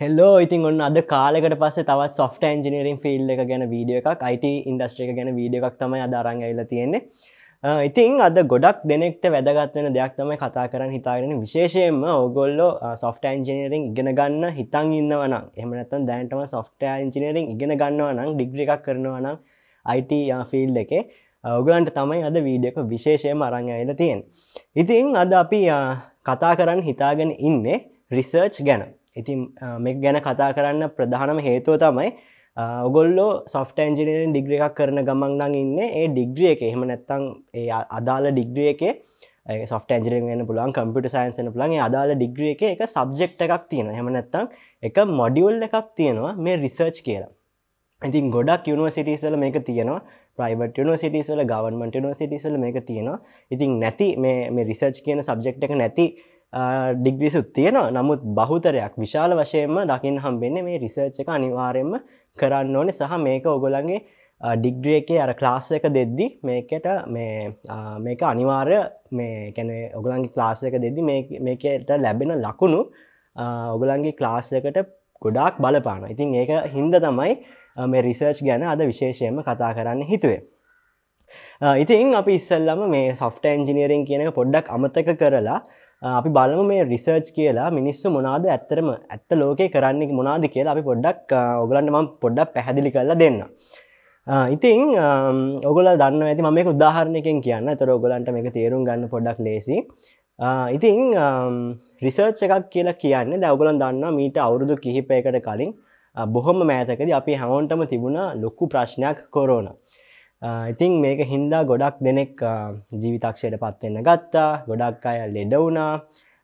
හෙල්ලෝ ඉතින් ඔන්න අද කාලෙකට පස්සේ තවත් සොෆ්ට ඇන්ජිනීරින් ෆිල් එක ගැන වීඩිය එකක් අයිට ඉන්ඩස්ට්‍රික ගැන වීඩිය එකක් තමයි අදාරං ඇල්ල තියෙන්නේ. ඉතින් අද ගොඩක් දෙනෙක්ට වැදගත් වෙන දෙයක් තමයි කතා කරන්න හිතාගෙන විශේෂයෙන්ම ඔගොල්ලෝ සොෆ්ට ඇන්ජිනීරින් ඉගෙන ගන්න හිතන් ඉන්නවනම් එහමනත්තන් දැන්ටම සොෆ්ට ඇන්ජිනීරින් ඉගෙන ගන්නවනම් ඩිග්‍රි එකක් කරනවනම් අයිට ෆිල් එකේ ඔගලන්ට තමයි අද වීඩියක විශේෂයම අරං ඇල තියෙන් ඉතින් අද අපි කතා කරන්න හිතාගෙන ඉන්නේ රිසර්ච් ගැන. ඉතින් මෙක් ගැන කතා කරන්න ප්‍රධානම හේතුව තමයි ඔගොල්ලෝ සොෆ්ට ඇන්ජිනීරෙන් ඩිග්‍රිය එකක් කරන ගමන්නම් ඉන්න ඒ ඩිග්‍රිය එක. එහෙම නැත්තං ඒ අදාළ ඩිග්‍රිය එක සොෆ්ට ඇන්ජිරෙන් වෙන පුලන් කම්පිට සයින්සන පුලන් අදාළ ඩිග්‍රිය එක එක සබ්ජෙක්් එකක් තියෙන හෙම නැත්තං එක මොඩියුල් එකක් තියෙනවා මේ රිසර්ච් කියලා. ඉතින් ගොඩක් යුනිවසිටිස්වල මේක තියෙනවා. ප්‍රයිවට යුනිසිටිස්වල ගවන්මට යුනිසිටිස්වල මේක තියෙනවා. ඉතින් නැති මේ රිසර්ච් කියන සබ්ජෙක්් එක නැති ඩිග්‍රිසුත් තියෙනවා. නමුත් බහුතරයක් විශාල වශයෙන්ම දකිින් හම්බෙන්නේ මේ රිසර්ච් එක අනිවාරයෙන්ම කරන්න ඕනේ. සහ මේක ඔගොලන්ගේ ඩිග්‍රිය එක අර ක්ලාස් එක දෙද්දි මේකට මේක අනිවාර්ය මේ කැන ඔගලන්ගේ ක්ලාස් එක දෙදදි මේකට ලැබෙන ලකුණු ඔගලන්ගේ ක්ලාස් එකට ගොඩාක් බලපාන ඉතින් ඒක හින්ද තමයි මේ රිසර්ච් ගැන අද විශේෂයෙන්ම කතා කරන්න හිතුවේ. ඉතින් අපි ඉස්සල්ලම මේ සොෆ්ට එන්ජිනීරින් කියනක පොඩ්ඩක් අමතක කරලා අපි බලමු මේ රිසර්ච් කියලා මිනිස්සු මොනාද ඇත්තරම ඇත්ත ලෝකේ කරන්නේ මොනාද කියලා අපි පොඩ්ඩක් ඔගලන්ට මම පොඩ්ඩක් පැහැදිලි කරලා දෙන්න. ඉතින් ඔගොල දන්න ඇති මම මේක උදාහරණයකින් කියන්න තොර ඔගලන්ට මේක තේරුම් ගන්න පොඩ්ඩක් ලේසි. ඉතින් රිසර්ච් එකක් කියලා කියන්න දැවගලන් දන්න මීට අවුරුදු කිහිපයකට කලින් බොහොම මෑතකද අපි හැමෝන්ටම තිබුණ ලොක්කු ප්‍රශ්නයක් කොරෝන. Uh, ඉතින් මේක හින්දා ගොඩක් දෙනෙක් uh, ජීවිතක්ෂයට පත්වෙන්න ගත්තා. ගොඩක් අය ලෙඩවුනා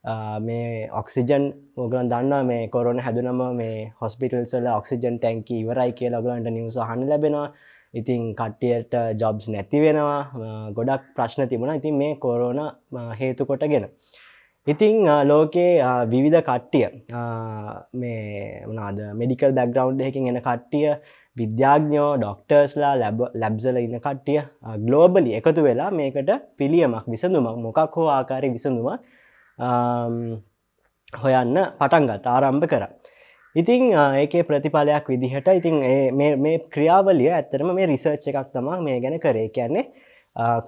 uh, මේ ඔක්සිජන් ඔගලන් දන්න මේ කොරන හැදුනම මේ හොස්පිටල්සල ඔක්සිජන් ටැන්කි ඉවරයි කියලා ඔගලන්ට නිවස හන්න ලැබෙනවා. ඉතින් කට්ටියට ජොබ්ස් නැති වෙනවා. ගොඩක් ප්‍රශ්න තිබුණ. ඉතින් මේ කොරෝන හේතු කොටගෙන. ඉතිං ලෝකයේ විවිධ කට්ටිය මේ මනාද මෙඩිකල් බැක්ග්‍රවන්් එකින් එන කට්ටිය විද්‍යාඥෝ ඩොක්ටර්ස්ලා ලැබ ලැබ්සල ඉන්න කට්ටිය ගලෝබලි එකතු වෙලා මේකට පිළියමක් විසඳුමක් මොකක් හෝ ආකාරය විසඳුම හොයන්න පටන්ගත් ආරම්භ කර. ඉතිං ඒකේ ප්‍රතිඵලයක් විදිහට ඉතින් මේ ක්‍රියාවලිය ඇත්තරම මේ රිසර්ච් එකක් තමා මේ ගැන කරේ. කියන්නේ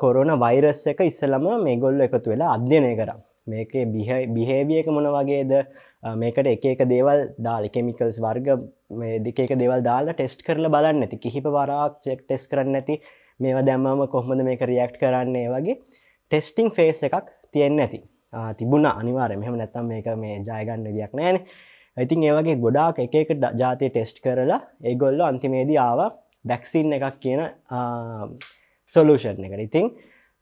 කොරෝන වෛරස් එක ඉස්සලම මේ ගොල්ල එකතු වෙලා අධ්‍යනය කර. මේකේ බිහේවියක මොන වගේද? මේකට එක එක දේවල් දාල කෙමිකල්ස් වර්ග දෙකක දෙවල් දාලා ටෙස්ට් කරල බලන්න. ඇති කිහිප වරක් චෙක් ටෙස් කරන්න ඇති මේවා දැම්මම කොහොමද මේක රියක්් කරන්නේ වගේ ටෙස්ටිං ෆේස් එකක් තියෙන්න ඇති. තිබුණ අනිවාර මෙහම නැත්තම් මේක මේ ජයගන්න වියක් නෑන. ඉතින් ඒවගේ ගොඩාක් එක එක ජාතිය ටෙස්ට් කරලා ඒගොල්ල අන්තිමේදී ආව වැැක්සින් එකක් කියන සොලූෂන් එකට. ඉතිං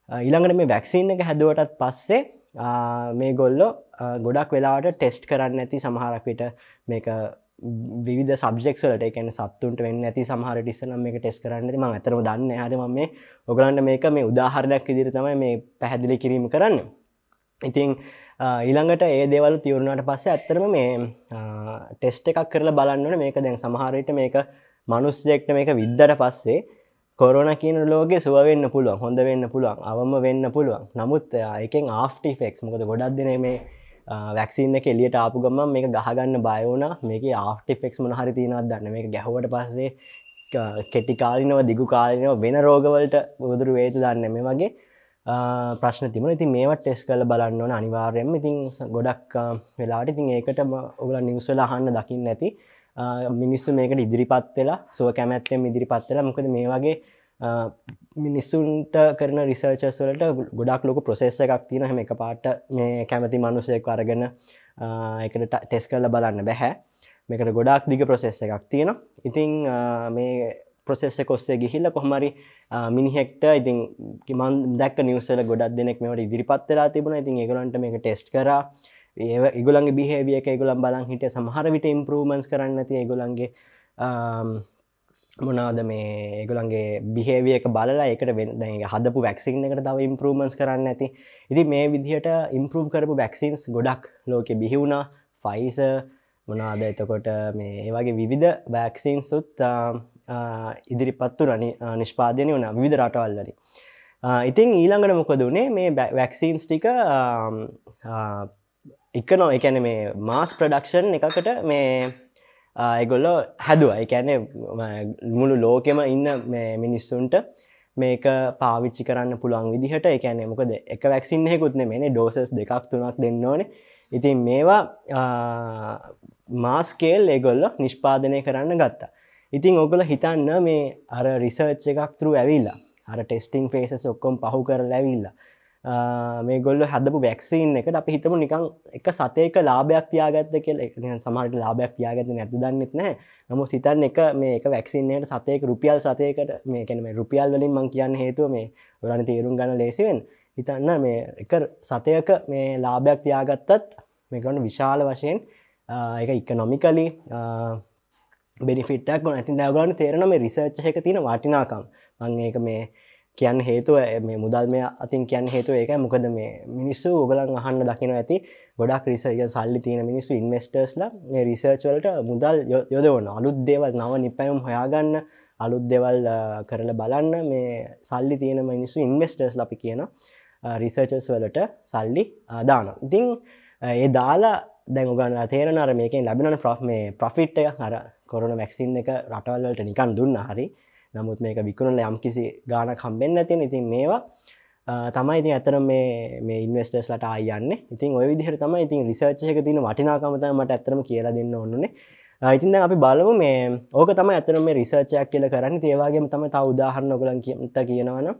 ඊළඟට මේ වැැක්සින් එක හැදුවටත් පස්සේ මේ ගොල්ලො ගොඩක් වෙලාට ටෙස්ට් කරන්න ඇති සමහරක්විට මේක විධ සබෙක්ලට එකන සත්තුන්ට වෙන්න ඇති සමහර ටිස්සන මේක ටෙස් කරන්න ම ඇතරම දන්න හදම මේ ඔගලන්ට මේක මේ උදාහරණයක් ඉදිරි තමයි මේ පැහැදිලි කිරීම කරන්න. ඉතිං ඊළඟට ඒ දේවල් තිවරුණට පස්සේ ඇත්තරම මේ ටෙස්ට එකක් කරලා බලන්නන මේක දැන් සමහරයට මේක මනුස්සෙක්ට මේක විද්දට පස්සේ කොරන කියන ලෝගේ සුවවෙන්න පුළුවන් හොඳ වෙන්න පුළුවන් අවම වෙන්න පුළුවන්. නමුත් එකෙන් ආෆ්ටිෆෙක්ස් මොකද ගොඩක් දෙන මේ වැක්සින්න එක එලියට ආපු ගම මේක ගහගන්න බයවුණ මේක ආෆ්ටිෆෙක්ස් මොන හරි තිනවත් දන්න මේක ගැහවට පස්සේ කෙටි කාලිනව දිගු කාලිනව වෙන රෝගවලට බුදුරු වේතු දන්න මේ වගේ ප්‍රශ්න තිබන ඉතින් මේවත් ටෙස් කල බලන්න ඕන අනිවාර්යම ඉතින් ගොඩක් වෙලාට ඉතින් ඒකට ඔගල නිවසල අහන්න දකින්න නැති මිනිස්සු මේකට ඉදිරිපත් වෙලා සුව කැමැත්තෙන් ඉදිරිපත් වෙලා මොකද මේ වගේ මිනිස්සුන්ට කරන රිසර්චස් වලට ගොඩක් ලොක ප්‍රසෙස්ස එකක් තියෙන හැම එක පාට මේ කැමති මනුසයෙක් අරගෙන එකට ටෙස් කරල බලන්න බැහැ. මේකට ගොඩක් දිග ප්‍රසෙස්ස එකක් තියෙන ඉතිං මේ ප්‍රසෙස්ස කොස්සේ ගිහිල්ල කොහමරි මිනිහෙක්ට ඉතින් කිමන් දැක් නිවසල ගොඩක් දෙනෙක් මේට ඉදිරිපත්වෙලා තිබුණ. ඉතින් ඒගලන්ට මේක ටෙස්ට් කරා. ඒ ඉගුලන්ගේ බිහේවිය එක ගුලන් බලන් හිට සමහර විට ඉම්පරමන්ස් කරන්න ඇති ඒගොලන්ගේ මොනාද මේ ඒගොලන්ගේ බිහේවියක බලලා එකට වෙන හදපු වැක්සින් එකට තව ඉම්පරමන්ස් කරන්න ඇති ඉති මේ විදිහට ඉම්පරව් කරපු වැක්සින්ස් ගොඩක් ලෝකෙ බිහිවුණා ෆයිස මොනාද එතකොට මේ ඒවගේ විවිධ වැක්සින් සුත් ඉදිරිපත්තු රනි නිෂ්පාදනය වන විධ රටවල්ලරි ඉතින් ඊළඟට මොකද වනේ මේ වැක්සින්ස් ටික එක නො එකැන මේ මාස් ප්‍රඩක්ෂන් එකකට මේ එගොල්ලො හැදුව. එකැනේ මුළු ලෝකෙම ඉන්න මිනිස්සුන්ට මේක පාවිච්චි කරන්න පුළුවන් විදිහට එකැනේ මොකද එක වැක්සින්හෙකුත්න මේනේ ඩෝසස් දෙකක් තුනක් දෙන්න ඕනේ. ඉතින් මේවා මාස්කේල් ඒගොල්ල නිෂ්පාදනය කරන්න ගත්තා. ඉතින් ඔගොල හිතන්න මේ අර රිසර්ච් එකක් තුරු ඇවිල්ලා අර ටෙස්ටිං ෆේසස් ඔක්කොම් පහු කර ඇවිල්ලා. මේ ගොල්ල හදපු වැක්සින් එකට අපි හිතමු නිකං එක සතයක ලාභයක් තියාගත්ත කියල. සමහට ලාභයක් තියාගත නැතු දන්නෙත් නෑ නමු සිතන් එක මේ එක වැක්සින්නයට සතයක රුපියල් සතයකට මේ කැන මේ රුපියල් වලින් මං කියන්න හේතුව මේ ඔරන තේරුම් ගන්න ලේසිවෙන් හිතන්න මේ එක සතයක මේ ලාභයක් තියාගත්තත් මේකට විශාල වශයෙන් එක ඉක්කනොමිකලි බෙනිෆිටක් ගොන ඇති දැගලන්න තේරන මේ රිසර්ච් එක තියෙන වටිනාකම්. මං ඒක මේ කියන්න හේතුව මේ මුදල් මේ අතින් කියන්න හේතුව ඒක මොකද මේ මිනිස්සු ඔගලන් අහන්න දකින ඇති ගොඩක් රිසර්ය සල්ලි තියෙන මිනිස්සු ඉන්වස්ටර්ස්ලා මේ රිසර්ච් වලට මුදල් යොදවන. අලුත් දේවල් නව නිපැයුම් හොයාගන්න අලුත් දෙවල් කරල බලන්න මේ සල්ලි තියෙන මිනිස්සු ඉන්වස්ටර්ස් ලපි කියන රිසර්චස් වලට සල්ලි දාන ඉතිං ඒ දාලා දැන් උගන්න තේරන අර මේකෙන් ලැබෙන ප්‍රොෆ් මේ ප්‍රොෆිට් එක අර කොරුණ වැක්සින් එක රටවල්වලට නිකන් දුන්න හරි. නමුත් මේක විකුණල යම් කිසි ගාන කම්බෙන් ඇතින් ඉතින් මේවා තමයි ඉතින් ඇතර මේ ඉන්වස්ටර්ස් ලට අයන්න ඉතින් ඔය විදිහර තම ඉතින් රිසර්ච්චක තින වටිනාකමත මට ඇතරම කියලා දෙන්න ඕන්නුනේ ඉතින්ද අපි බලමු මේ ඕක තම ඇතර මේ රිසර්චයක් කියල කරන්න. ඒවාගේම තම තා උදාහරන්න ඔගලන් කියට කියනවන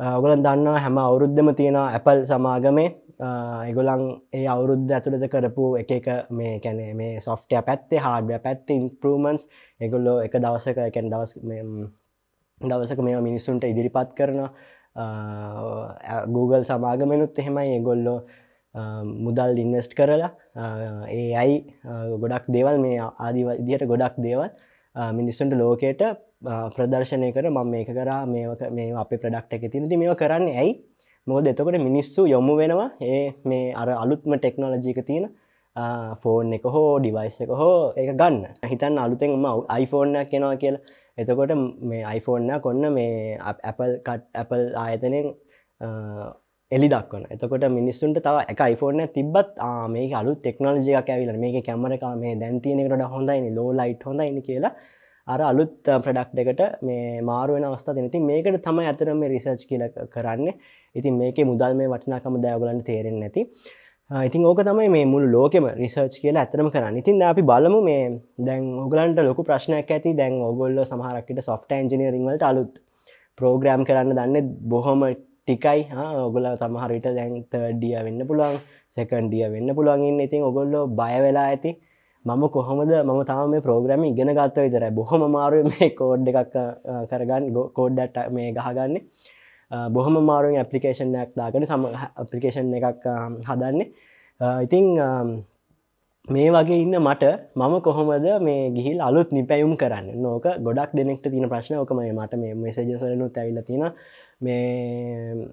ඔගලන් දන්නවා හැම අවුරුද්ධම තියෙන ඇපල් සමාගමේ එගොලන් ඒ අවුරුද්ධ ඇතුළද කරපු එක එක මේ කැනේ මේ සොෆ්ටය පැත්තේ හාඩ පැත්ත ඉන්පරමන්ස් එගොල්ලෝ එක දවසක එකැන් දවස් දවසක මේ මිනිස්සුන්ට ඉදිරිපත් කරන Google සමාගමනුත් එහෙමයි ඒගොල්ලෝ මුදල් ඉන්වස්ට් කරලා ඒ අයි ගොඩක් දේවල් මේ ආදිව ඉදියට ගොඩක් දේවල් මිනිස්සුන්ට ලෝකයට ප්‍රදර්ශනය කර මම මේක කරා මේ අපේ ප්‍රඩක්ට එක තිනති මේ කරන්න ඇයි? මොකද එතකොට මිනිස්සු යොමු වෙනවා ඒ මේ අර අලුත්ම ටෙක්නෝලජික තියෙන ෆෝන් එක හෝ ඩිවයිස් එක හෝ එක ගන්න. හිතන් අලුතෙන්ම අයිෆෝර්නයක් කෙනවා කියලා. එතකොට මේ අයිෆෝර්න්න කොන්න මේ Apple කට් Apple ආයතනෙන් එලි දක්වන එතකොට මිනිස්සුන්ට තව එක iPhoneෆෝර්න තිබත් මේ අලු ටෙක්නෝලජියක් ඇවිල මේක කැමරක මේ දැන්තියනෙකට හොඳයිනි ලෝ ලයිට් හොඳයිනි කියලා අර අලුත් ප්‍රඩක්් එකට මේ මාරුවෙන අවස්ථා දෙනති මේකට තම ඇතර මේ රිසර්ච් කියල කරන්න. ඉතින් මේක මුදල් මේ වටිනාකම දෑවගලන්න තේරෙන් නැති. ඉතින් ඕක තමයි මේ මුළු ලෝකෙම රිසර්ච් කියලා ඇතරම කරන්න. ඉතින් අපි බලමු මේ දැන් ඔගලන්ට ලොකු ප්‍රශ්නයක් ඇති. දැන් ඔගොල්ල සමහරක්කට සොෆ්ට ඇන්ජිනීරිංවලට අලුත් ප්‍රෝග්‍රෑම් කරන්න දන්න බොහොම ටිකයි. ඔගොල සමහරවිට දැන් තඩිය වෙන්න පුළුවන් සැකන්ඩිය වෙන්න පුළුවන්ගන්න ඉතින් ඔගොල්ලො බය වෙලා ඇති. මම කොහොමද? මම තම මේ ප්‍රෝග්‍රම ඉගෙන ගත්ත විතර බොහොම මාරුව මේ කෝඩ් එකක් කරගන්න කෝඩ්ඩට මේ ගහගන්නේ. බොහොම මාරුවෙන් ඇපලිකේෂන්යක් දාකට සම අපපලිකේෂන් එකක් හදන්නේ. ඉතිං මේ වගේ ඉන්න මට මම කොහොමද මේ ගිහිල් අලුත් නිපැයුම් කරන්න? නෝක ගොඩක් දෙනෙක්ට තින ප්‍රශ්න ඕකම මට මේ මෙසජසලනුත් ඇවිල තින මේ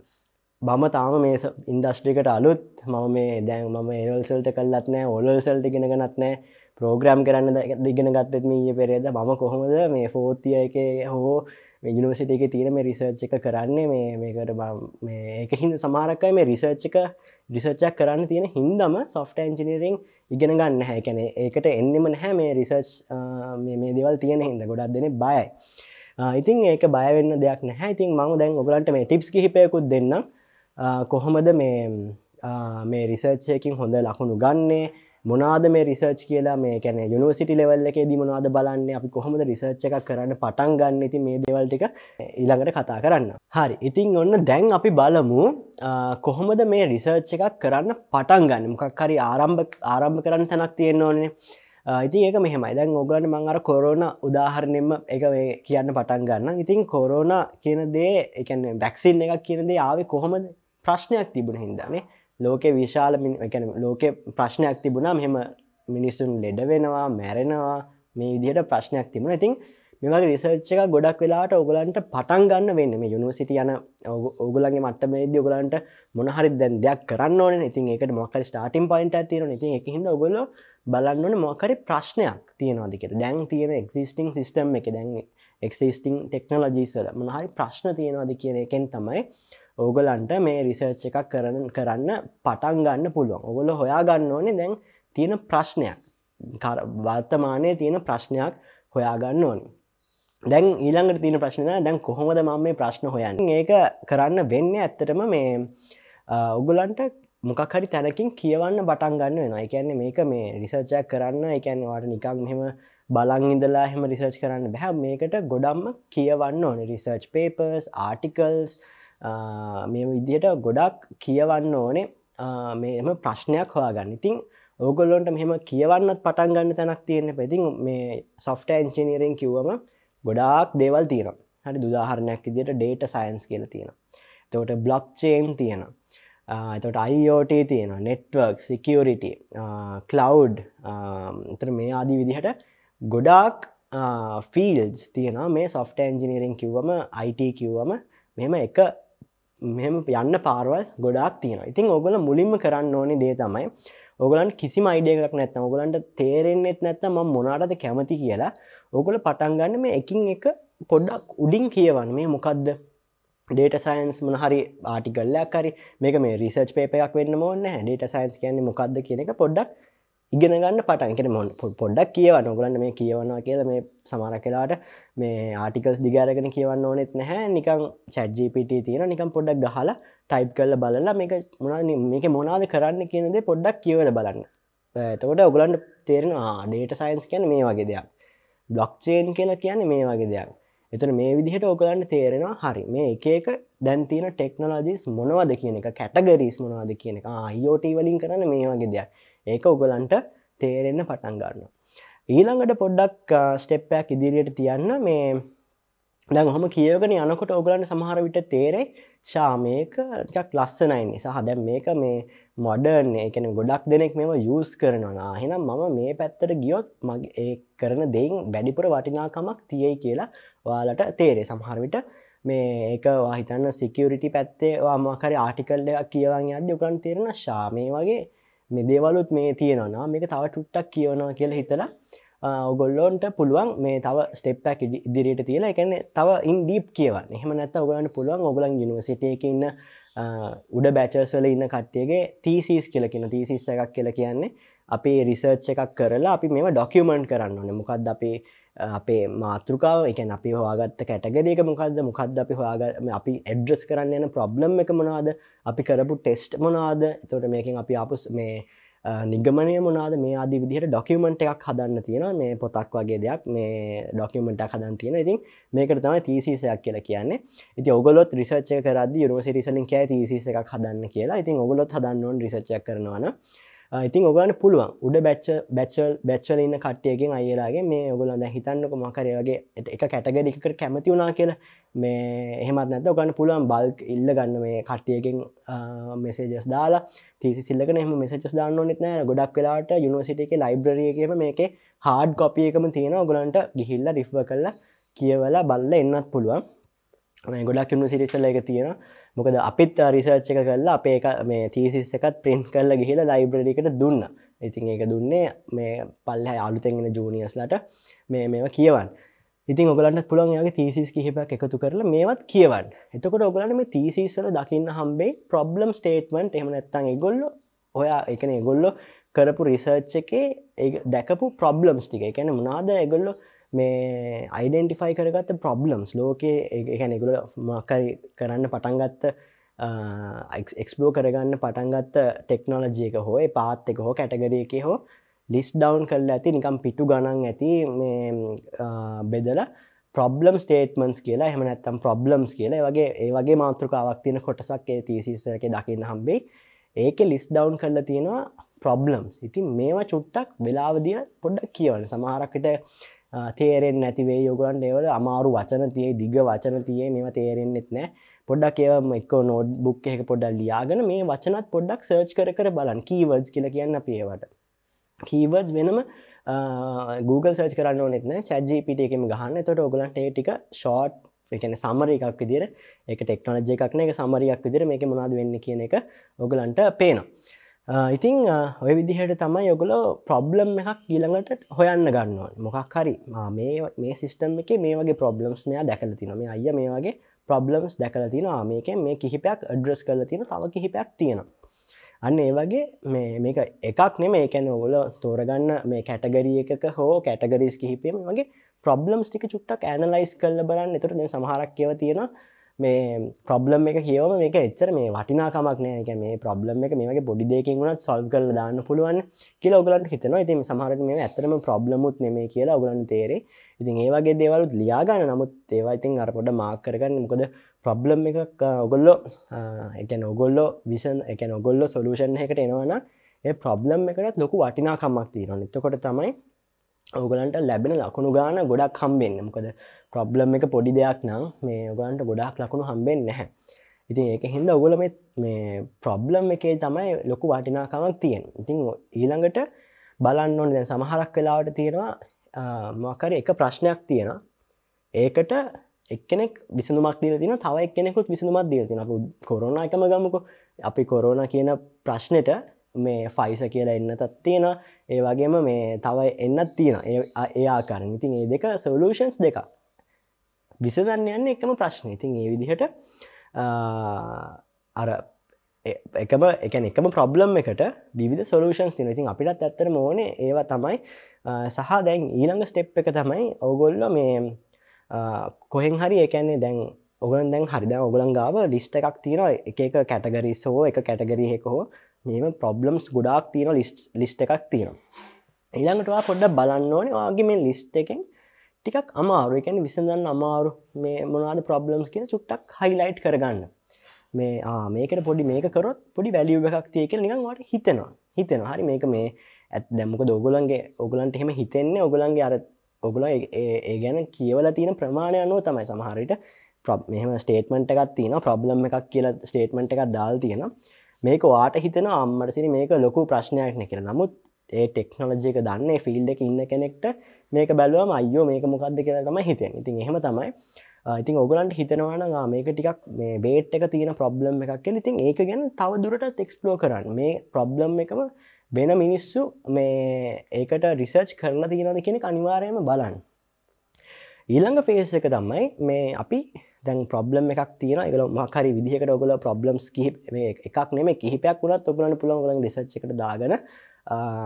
බම තාම මේ ඉන්ඩස්ට්‍රිකට අලුත්. මම මේ දැන් මම ඒවල්සල්ට කල්ලත් නෑ ඔලල්සල්ට ගෙනගනත් නෑ. ප්‍රෝග්‍රම් කරන්න දිගෙන ගත්තත් මේ පෙරේද මම කොහොමද මේ ෆෝතිය එක හෝ යනිවසිට එක තියෙන මේ රිසර්ච් එක කරන්නේ මේ මේකට මේ එක හිද සමාරකයි මේ රිසර්ච් එක රිසර්චක් කරන්න තියෙන හින්දම සොෆ්ට ඇන්ජිනීරිං ඉගෙන ගන්න හැකැන ඒකට එන්නෙම නැහැ මේ රිසර්ච් මේ දේවල් තියෙන හිද ගොඩක් දෙන බයයි. ඉතින් ඒක බයවෙන්න දෙයක් නැහැ. ඉතින් මං දැන් ඔගලන්ට මේ ටිප්ස් කිහිපයකුත් දෙන්න කොහොමද මේ මේ රිසර්ච්චයකින් හොඳ ලකුණු ගන්නේ? මොනාද මේ රිසර්ච් කියලා? මේ කැන යුනිවසිටි ලෙවල් එකේ දී මොනවාද බලන්න? අපි කොහොමද රිසර්ච් එකක් කරන්න පටන් ගන්න? ඉති මේ දේවල් ටික ඊළඟට කතා කරන්න. හරි. ඉතින් ඔන්න දැන් අපි බලමු කොහොමද මේ රිසර්ච් එකක් කරන්න පටන් ගන්න? මොකක් හරි ආරම්භ ආරම්භ කරන්න තැනක් තියෙන්න ඕනේ. ඉතින් ඒක මෙහෙමයි. දැන් ඔගලන්න මං අර කොරෝන උදාහරණෙම එක කියන්න පටන් ගන්න ඉතින් කොරෝන කියන දේ එකන බැක්සින් එකක් කියන දේ ආවේ කොහොමද? ප්‍රශ්නයක් තිබුණ හින්දානේ ලෝකෙ විශාල ලෝක ප්‍රශ්නයක් තිබුණා මෙහෙම මිනිස්සුන් ලෙඩ වෙනවා මැරෙනවා මේ විදිහට ප්‍රශ්නයක් තිබුණ. ඉතින් මෙමගේ රිසර්ච් එක ගොඩක් වෙලාට ඔගලන්ට පටන් ගන්න වෙන්න. මේ යුනිවසිට යන ඔගුලන්ගේ මට මේද ඔගලන්ට මොනහරි දැන් දෙයක් කරන්න ඕන ඉතින් ඒකට මොකර ස්ටාටිම් පයින්ට තිරන ඉතින් එක හිද ඔගොල්ල බලන්නන මොකරි ප්‍රශ්නයක් තියෙනවාදිකට දැන් තියෙන එක්සිස්ටිං සිිස්ටම් එක දැන් එක්සිස්ටිං ටෙක්නෝලජීස්වල මොනහරි ප්‍රශ්න තියෙනවාද කියන එකෙන් තමයි ඕගලන්ට මේ රිසර්ච් එකක් කරන කරන්න පටන් ගන්න පුළුවන්. ඔගොල හොයා ගන්න ඕනේ දැන් තියෙන ප්‍රශ්නයක්. වර්තමානය තියෙන ප්‍රශ්නයක් හොයාගන්න ඕනි. දැන් ඊළඟට තියෙන ප්‍රශ්න දැන් කොහොමද මම මේ ප්‍රශ්න හොයන් ඒක කරන්න වෙන්න ඇත්තටම මේ ඔගුලන්ට මොකක් හරි තැනකින් කියවන්න බටන් ගන්න වෙන එකන්නේ මේක මේ රිසර්චයක් කරන්න එකන්නවාට නිකක් මෙහෙම බලං ඉඳලා හෙම රිසර්ච් කරන්න බැහැ මේකට ගොඩම්ම කියවන්න ඕන. රිසර්ච් පේපර්ස් ආටිකල්ස් මේ විදියට ගොඩක් කියවන්න ඕනේ. මේම ප්‍රශ්නයක් හොයාගන්න. ඉතින් ඕගොල්ලොන්ට මෙහෙම කියවන්නත් පටන් ගන්න තැනක් තියෙන පැතින් මේ සොෆ්ට එන්චිනීරෙන් කිව්වම ගොඩාක් දේවල් තියෙන හරි දුදාහරණයක් ඉදිට ඩේට සයින්ස් කියල තියෙන තෝට බ්ලොක් චේන් තියෙන එතට අයිෝට තියෙන නෙට්වර්ක් සිකියරිට කලව් තර මේ ආදී විදිහට ගොඩාක් ෆිල්ස් තියෙන මේ සොෆ්ට එන්ජිනීරෙන් කිව්වම අයිට කිව්වම මෙම එක මෙම යන්න පාරවල් ගොඩක් තියෙන ඉතින් ඔගොල මුලින්ම කරන්න ඕනේ දේ තමයි ඔගලන් කිසි අයිඩියයක් නැත්න ඔගලන්ට තේරෙන්න්නෙත් නැත්ත ම මොනාටද කැමති කියලා ඔගොල පටන්ගන්න මේ එකින් එක පොඩ්ඩක් උඩින් කියවන්න. මේ මොකක්ද ඩේට සයින්ස් මනහරි ආටිකල්ලයක් හරි. මේක මේ රිසර්ච් පේපයක් වෙන්න මොන්න ඩේට සයින්ස් කියන්නේ මොකක්ද කියන එක පොඩ්ඩක් ඉගෙන ගන්න පටන්කට මොන් පොඩ්ඩක් කියවන්න. ඔගලන්න මේ කියවනවා කියල මේ සමර කලාට මේ ආටිකස් දිගාරගෙන කියවන්න ඕනෙත් නැහැ. නිකං චැජ්ජපට තියෙන නිකම් පොඩ්ඩක් ගහලා ටයිප් කරල බලලා මේක මොනා මේක මොනාද කරන්න කියනදේ පොඩ්ඩක් කියවල බලන්න. තකොට ඔගලන්ට තේරෙන ඩේට සයින්ස් කියන මේ වගේ දෙයක්. බ්ලොක්්චේන් කියලා කියන්නේ මේ වගේ දෙයක්. එතන මේ විදිහට ඕකලන්න තේරෙනවා හරි. මේ එකක දැන්තින ටෙක්නෝජිස් මොනවද කියන එක කැටගරීස් මොනවද කියන එක අයෝට වලින් කරන්න මේ වගේ දෙයක්. ඒක ඔගලන්ට තේරෙන්න පටන් ගන්න. ඊළඟට පොඩ්ඩක් ස්ටෙප්පයක් ඉදිරියට තියන්න මේ දැන් හොම කියවගෙන යනකොට ඔගලන්ට සමහර විට තේරේ ශාමයක ටිකක් ලස්සනයින්නේ සහ දැම් මේක මේ මොඩර්න් එකන ගොඩක් දෙනෙක් මෙම යස් කරනවා හෙනම් මම මේ පැත්තට ගියොත් මගේ ඒ කරන දෙයින් බැඩිපුර වටිනාකමක් තියයි කියලා ඔයාලට තේරේ සමහරවිට මේ ඒක හිතන්න සිකියරිටි පැත්තේ වාමකරි ආටිකල්ල එකක් කියවන් අද උකන් තේරෙන ශාමය වගේ මේ දේවලුත් මේ තියෙනවා මේක තව ටුට්ටක් කියවනවා කියලා හිතලා ඔගොල්ලොන්ට පුළුවන් මේ තව ස්ටෙප්පක් ඉදිරියට තියලා. එකන තව ඉන් ඩීප් කියවන්න. එහම නැත්ත ඔගලන්න පුළුවන් ඔගලන් යනිවසිටයක ඉන්න උඩ බැචර්ස්වල ඉන්න කට්ටියගේ තීසිස් කියලකින තීසිස් එකක් කියල කියන්නේ අපේ රිසර්ච් එකක් කරලා අපි මෙම ඩොකියමන්ට් කරන්න ඕන. මොකක්ද අපේ අපේ මාතෘකාව එක අපි හවාගත්ත කැටගරක මොකක්ද මොකක්ද අපි හවාග අපි එඩ්‍රස් කරන්න යන ප්‍රබ්ලම් එක මොනාද අපි කරපු ටෙස්ට් මොනාද තොට මේකින් අපි අපපුස් මේ නිගමනය මොනාද මේ ආදි විදිහට ඩොකියමෙන්ට් එකක් හදන්න තියෙන මේ පොතක් වගේ දෙයක් මේ ඩොකියමෙන්ට් හදන් තියෙන ඉතින් මේකට තමයි තීසිසයක් කියලා කියන්නේ. ඉති ඔගොලොත් රිසච්ච කරද යුනිවසි රිසලින් කෑ තිසිස එකක් හදන්න කියලා. ඉතින් ඔගොලොත් හදන්න ඕන් රිසච්චක් කරනවාන ඉතින් ඔගලන්න පුළුවන්. උඩ බැච්ච බැච්චල් බැච්වල ඉන්න කට්ටියකින් අයලාගේ මේ ඔගොලන් දැ හිතන්නක මකරය වගේ එක කැටගඩිකට කැමති වුණා කියලා. මේ එහෙමත් නැත ඔගන්න පුළුවන් බල්ක් ඉල්ල ගන්න මේ කට්ටියකින් මෙසේජස් දාලා. තිසි සිල්ලක එහම මෙසචස් දාන්න නෙත් නෑ. ගොඩක් වෙලාට යුනිවසිට එක ලයිබ්‍රියකම මේක හාඩ් කොපිය එකම තියෙන ඔගලන්ට ගිහිල්ල රිෆ්ව කරලා කියවලා බල්ල එන්නත් පුළුවන්. ගොඩක් යුනිසිරිසල්ල එක තියෙන මොකද අපිත් රිසර්ච් එක කරලා අපේ මේ තීසිස් එකත් ප්‍රින්ට් කරල ගිහිල ලයිබ්‍රඩිකට දුන්න. ඉතින් ඒක දුන්නේ මේ පල්ල අලුතෙන්ගෙන ජූනියස්ලට මේ මේවා කියවන් ඉතින් ඔගලන්ට පුළන් යාගේ තීසිස් කිහිපක් එකතු කරලා මේවත් කියවන් එතකොට ඔගලන මේ තීසිස්වල දකින්න හම්බේ ප්‍රබ්ලම් ස්ටේට්මන්ට් එහම නැත්තන් ගොල්ල ඔයා එකන ගොල්ලො කරපු රිසර්ච් එකේ දැකපු ප්‍රබ්ලම්ස් ටික. එකැන මනාද එගොල්ලො මේ අයිඩෙන්ටිෆයි කරගත්ත ප්‍රොබ්ලම්ස් ලෝකේ එකැනෙකුල මකරි කරන්න පටන්ගත්ත එක්ස්පලෝ කරගන්න පටන්ගත්ත ටෙක්නෝලජයක හෝ පාත් එක හෝ කැටගරියක හෝ ලිස් ඩවන් කරල ඇති නිකම් පිටු ගණන් ඇති බෙදල ප්‍රබ්ලම් ස්ටේටමන්ස් කියලා එහම නැත්තම් ප්‍රබ්ලම්ස් කියලා වගේ ඒ වගේ මාතෘකාවක් තියෙන කොටසක් ඒ තිසිස්සක දකින්න හම්බේ ඒක ලිස් ඩවන් කරලා තියෙනවා ප්‍රබ්ලම්ස් ඉතින් මේවා චුට්ටක් වෙලාවදිය පොඩ්ඩක් කියවන සමහරකට තේරෙන් නැතිවේ යෝගලන් ඒවල අමාරු වචන තිය දිග වචන තිය මෙම තේරෙන්න්නෙත් නෑ. පොඩ්ඩක් ඒවම එක්ක නෝඩ් බුක් එක පොඩ්ඩල් ලියාගෙන මේ වචනත් පොඩ්ඩක් සර්ච් කර කර බලන් කීවර්ස් කියල කියන්න පේවට කීවර්ස් වෙනම Google සර්ච් කරන්න නෙත්න චජිපිට එකම ගහන්න. තොට ඔගලන්ට ටික ෂෝට් එකන සමර එකක් විදිර එක ටෙක්නෝජය එකක්න එක සමරයක් විදිර මේක මොනාද වෙන්න කියන එක ඔගලන්ට පේනවා. ඉතිං ඔය විදිහට තමයි යොගලෝ ප්‍රොබ්ලම් එකක් ඊළඟට හොයන්න ගන්නවා. මොකක් හරි. මේ මේ සිිස්ටම් එක මේ වගේ ප්‍රොබ්ලම්ස් මෙයා දැකල තින මේ අය මේ වගේ ප්‍රොබ්ලම්ස් දැකල තින මේක මේ කිහිපයක් අඩ්‍රස් කල තියෙන තව කිහිපයක් තියෙනවා. අන්න ඒ වගේ මේ මේක එකක් නෙම ඒකැන ඔගොල තෝරගන්න මේ කැටගරිය එකක හෝ කැටගරිස් කිහිපීම වගේ ප්‍රබ්ලම්ස් ටික චුට්ටක් ඇනලයිස් කල්ල බලන්න. එතුර දෙ සමහරක් කියව තියෙන මේ ප්‍රබ්ලම් එක කියවම මේක එච්චර මේ වටිනාකමක් නෑ. එක මේ ප්‍රබ්ලම් එක මේගේ පොඩි දෙකින් වුණත් සොල් කල දාන්න පුළුවන් කියලා ඔගලන්ට හිතනවා. ඉතින් සමහරට මේ ඇතරම ප්‍රබ්ලමුත් නෙමේ කියලා ඔගලන් තේරේ ඉතින් ඒවගේ දේවලුත් ලියාගන්න නමුත් ඒවා ඉතින් අර පොඩ මාක් කරගන්න. මොකද ප්‍රබ්ලම් එකක් ඔගොල්ලො එකන ඔගොල්ලො විසන් එකන ඔගොල්ලො සොලූෂන් එකට එනවන ඒ ප්‍රබ්ලම් එකට ලොකු වටිනාකමක් තියෙන එතකොට තමයි ඕගලන්ට ලැබෙන ලකුණු ගාන ගොඩක් හම්බෙන්න්න මොකද ප්‍රබ්ලම් එක පොඩි දෙයක් නම් මේ ඔගලන්ට ගොඩක් ලකුණු හම්බෙන් නැහැ. ඉතින් ඒක හින්ද ඔගොල මේ ප්‍රබ්ලම් එකේ තමයි ලොකු වටිනාකමක් තියෙන් ඉතින් ඊළඟට බලන්න ඕන දැන් සමහරක් වෙලාවට තියෙනවා මොකර එක ප්‍රශ්නයක් තියෙන ඒකට එක්කෙනෙක් විසඳුමක් දීල තින තව එක්කෙනෙකුත් විසඳුමක් දීල තින කොරුණ එකම ගමක. අපි කොරෝණ කියන ප්‍රශ්නයට මේ ෆයිස කියලා එන්නතත් තියෙන ඒ වගේම මේ තව එන්නත් තියෙන ඒ ආකාරන ඉතින් ඒ දෙක සොලූෂන්ස් දෙක විසදන්න යන්න එකම ප්‍රශ්න. ඉතින් ඒ විදිහට අර එකම එක එකම ප්‍රබ්ලම් එකට විධ සොලූෂන්ස් තින ඉතින් අපිටත් ඇත්තර මෝනේ ඒවා තමයි සහ දැන් ඊළඟ ස්ටෙප් එක තමයි ඔගොල්ල මේ කොහෙන් හරි එකන්නේ දැන් ඔගලන් දැන් හරිද ඔගලන් ගාව ලිස්ට එකක් තියෙන එක එක කැටගරි සෝ එක කැටගරීහෙක හෝ මෙම ප්‍රොබ්ලම්ස් ගොඩක් තියෙන ලිස්ට ලිස්ට එකක් තියෙනවා. ඊළඟටවා පොඩ්ඩ බලන්න ඕනේ. වගේ මේ ලිස්ට එකෙන් ටිකක් අමාරු. එකැන විසඳන්න අමාරු. මේ මොනාද ප්‍රොබ්ලම්ස් කියන චුට්ටක් හයිලයිට් කරගන්න. මේ මේකට පොඩි මේක කරොත් පොඩි වැලිය එකක් තියක නිකන්වට හිතෙනවා. හිතෙන හරි මේක මේ ඇත් දැම්මක දෝගලන්ගේ ඔගලන්ට එහෙම හිතෙන්නේ? ඔගලන්ගේ අර ඔගුල ඒ ගැන කියවල තියෙන ප්‍රමාණය අනුව තමයි සමහරට මෙහම ස්ටේටමට එකක් තියෙන ප්‍රබ්ලම් එකක් කියලා ස්ටේටමට එකක් දාල් තියෙන මේක වාට හිතන අම්මට සිරි මේක ලොකු ප්‍රශ්නයක්න කියල. නමුත් ඒ ටෙක්නොලජයක දන්න ෆිල්ඩ එක ඉන්න කෙනෙක්ට මේක බැලුවම අයෝ මේක මොකක්ද කියලා තම හිතෙන් ඉතින් එහෙම තමයි. ඉතින් ඔගලන්ට හිතනවාන මේක ටිකක් මේ බේට් එක තියෙන ප්‍රබ්ලම් එකක් කියල. ඉතින් ඒක ගැන තව දුරට එක්ස්පලෝ කරන්න. මේ ප්‍රබ්ලම් එකම වෙන මිනිස්සු මේ ඒකට රිසර්ච් කරලා තියෙනද කෙනෙ අනිවාරයම බලන්න. ඊළඟ ෆේස් එක තමයි මේ අපි දැන් ප්‍රබ්ලම් එකක් තියෙන එකල මකරි විදිහකට ඔගල ප්‍රබ්ලම්ස් කිහිප එකක් නෙම කිහිපයක් වුණත් ඔගලන්න පුළුවන් ගලන් රිසච් එකට දාගන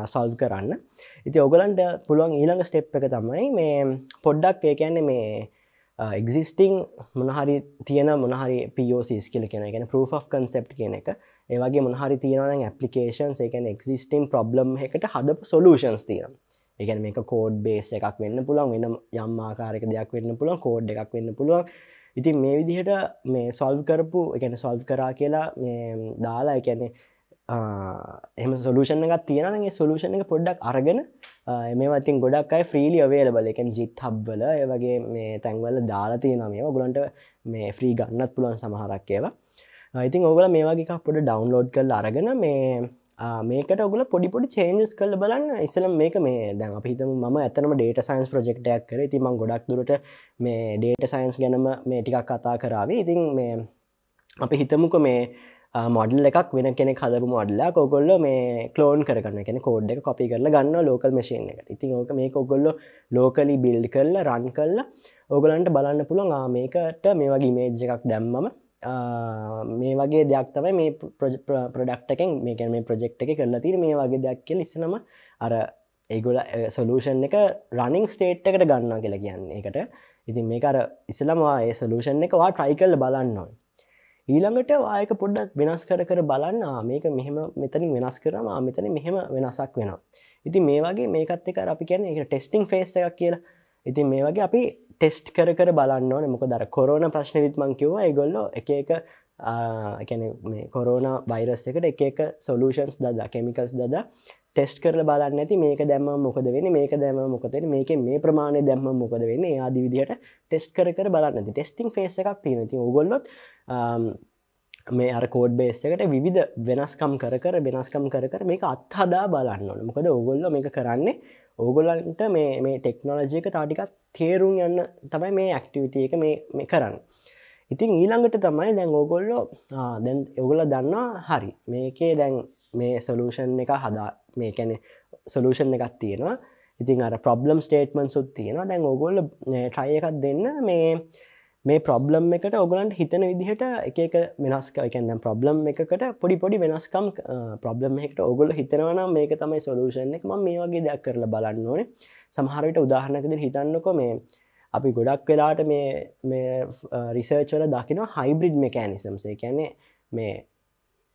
සොල්් කරන්න. ඉති ඔගලන්ට පුළුවන් ඊළඟ ස්ටෙප් එක තමයි මේ පොඩ්ඩක් ඒ කියන්නේ මේ එක්සිස්ටිං මොනහරි තියෙන මොනහරි පෝසිස් කියල කියෙන ගැන ප්‍රoof of කන්සෙප් කියන එක. ඒවගේ මොහරි තියෙනන ඇපලිකේෂන් එකන එක්සිස්ටිම් ප්‍රබ්ලම් එකට හදපු සොලූෂන්ස් තියෙන එකන මේක කෝඩ් බේස් එකක් වෙන්න පුළන් වෙන යම් ආකාරක දෙයක් වෙන්න පුළුවන් කෝඩ් එකක් වෙන්න පුළුවන්. ඉතින් මේ විදිහට මේ සොල්ව් කරපු එකන සොල්ව් කරා කියලා මේ දාලා එකැනෙ එම සොලූෂන් එකක් තියෙනගේ සොලූෂන් එක පොඩ්ඩක් අරගෙන මේ වතින් ගොඩක් අයි ෆ්‍රීලි අවේලබල එකෙන් ජිත් හබ්වල වගේ මේ තැන්වල දාලා තියෙන මේ ගොලන්ට මේ ෆ්‍රී ගන්නත් පුළුවන් සමහරක් ඒවා. ඉතින් ඔගල මේ වගේ පොඩ ඩවන්ලෝඩ් කල් අරගෙන මේ මේකට ඔගල පොඩිපොඩි චේන්ජස් කල බලන්න. ඉස්සල මේක මේ දැන් අපිතම ම ඇතනම ඩේට සයින්ස් ප්‍රජෙක්ටයක් කර. තිම ගොඩක් දුරට මේ ඩේට සයින්ස් ගැනම මේ ටිකක් කතා කරාවේ. ඉතින් මේ අපි හිතමුක මේ මොඩල් එකක් වෙන කෙනෙ හදපු මොඩල්ලා කොගොල්ල මේ කලෝන් කරන්න කෙන කෝඩ් එක කොපි කරල ගන්න ලෝකල් මශීන් එක ඉතින් ඕක මේ කොගොල්ල ලෝකලි බිල්් කරල රන් කල්ල ඕගලන්ට බලන්න පුළුවන් මේකට මේ වගේ මේජ් එකක් දැම්මම මේ වගේ දෙයක් තමයි මේ ප්‍රඩක්ටකෙන් මේකැන මේ ප්‍රජෙක්් එක කරලා තිර මේ වගේ දෙයක් කියල ඉස්සනම අර ඒගොල සොලූෂන් එක රනිින් ස්ටේට් එකට ගන්න කියලා කියන්නේ. එකට ඉතින් මේක අර ඉස්සලමවා ඒ සොලූෂන් එක වා ට්‍රයි කල්ල බලන්න ඕන්. ඊළඟට ආයක පොඩ්ඩක් වෙනස් කර කර බලන්න මේක මෙහෙම මෙතනින් වෙනස් කරම මෙතන මෙහෙම වෙනසක් වෙනවා. ඉතින් මේ වගේ මේකත් එක අපි කියන එක ටෙස්ටිං ෆේස් එකක් කියලා. ඉතින් මේ වගේ අපි ටෙස්ට් කර කර බලන්න ඕන. මොක දර කොරෝන ප්‍රශ්න විත්මං කිව ඒගොල්ලො එක එක එකැන මේ කොරෝන වෛරස් එකට එක එක සොලූෂන්ස් දද කෙමිකල්ස් දද ටෙස්ට කරල බලන්න ඇති. මේක දැම්ම මොකද වෙන මේක දැම මොකතෙන මේක මේ ප්‍රමාණය දැම්ම මොකද වෙන්න? ආදි විදිහට ටෙස්ට කර කර බලන්න. ඇති ටෙස්ටිං ෆේස එකක් තියෙනති ඔගොල්ලොත් මේ අර කෝඩ් බේස්සකට විධ වෙනස්කම් කර කර වෙනස්කම් කර කර මේක අත්හදා බලන්න ඕන. මොකද ඔගොල්ල මේක කරන්නේ ඕගොල්ලන්ට මේ මේ ටෙක්නෝලජයක තාටිකත් තේරුම් යන්න තමයි මේ ඇක්ටිවිටිය එක මේ කරන්න. ඉතින් ඊළඟට තමයි දැන් ඕගොල්ලෝ දැන් ඔගොල දන්නා හරි. මේකේ දැන් මේ සොලූෂන් එක හදා මේ කැනෙ සොලූෂන් එකක් තියෙනවා. ඉතින් අර ප්‍රබ්ලම් ස්ටේටමන් සුත් තියෙනවා. දැන් ඔගොල්ල ට්‍රය එකක් දෙන්න මේ මේ ප්‍රබ්ලම් එකට ඔගලන්ට හිතන විදිහට එක වෙනස්ක එකන්න ප්‍රබ්ලම් එකට පොඩි පොඩි වෙනස්කම් ප්‍රබ්ලම් එකට ඔගොල හිතනවනම් මේක තමයි සොලූෂන් එක. ම මේ වගේ දෙයක් කරලා බලන්න ඕනේ. සමහරවිට උදාහරණකද හිතන්නකො මේ අපි ගොඩක් වෙලාට මේ රිසර්චල දකින හයිබ්‍රිඩ් මෙකෑනිසම්සේ කැනෙ මේ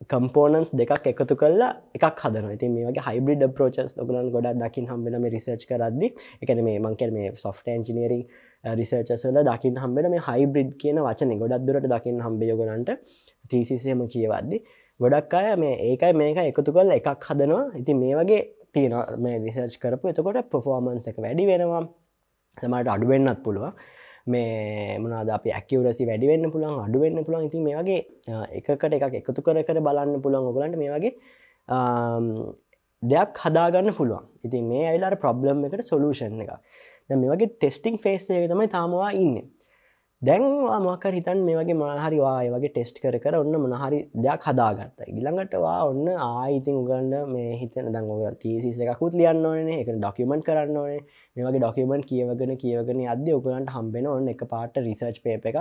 කම්පෝනන්ස් දෙකක් එකතු කල්ලා එකක් හදන ති මේ හයිබිඩ ප්‍රෝචස් ඔගලන් ගොඩක් දකිින් හම්බෙන මේ රිසර්ච් කරද්දි එකන මේ මංකර මේ සොෆ්ට ඇන්ජිනීරී රිසර්චසල දකිින් හම්බෙන මේ හයිබ්‍රිඩ් කියන වචන ගොඩක් දුරට දකිින් හම්බයෝගනන්ට තිසිසයම කියවද්දි. ගොඩක් අය මේ ඒකයි මේක එකතු කල් එකක් හදනවා. ඉති මේ වගේ තියෙන මේ රිසර්ච් කරපු. එතකොට පොෆෝමන්ස එක වැඩි වෙනවා. තමට අඩුවෙන්න්නත් පුළුවන්. මේ මනාද අප ඇකිවරසි වැඩිවෙන්න පුළන් අඩුවෙන්න පුළන් ඉති මේ වගේ එකකට එකක් එකතු කර කර බලන්න පුළන් ඔගලන්ට මේ වගේ දෙයක් හදාගන්න පුළුවන්. ඉතින් මේ අයිලාර ප්‍රබ්ලම් එකට සොලූෂන් එක මේ වගේ ටෙස්ටිං ෆේස්ේ තමයි තාමවා ඉන්න. දැන්වා මොකර හිතන් මේ වගේ මහරිවා වගේ ටෙස්ට් කර කර ඔන්න මොනහරි දෙයක් හදාගත්ත. ඉළඟටවා ඔන්න ආයිතින් උගන්න මේ හිතන දං ඔය තීසිස එකකුත් ලියන්න ඕනේ එක ඩොකිමෙන්ට් කරන්න ඕනේ. මේ වගේ ඩොකිමෙන්ට් කියවගෙන කියවගෙන අද ඔගලන්ට හම්බෙන ඔන්න එක පාට රිසර්ච් පේප එක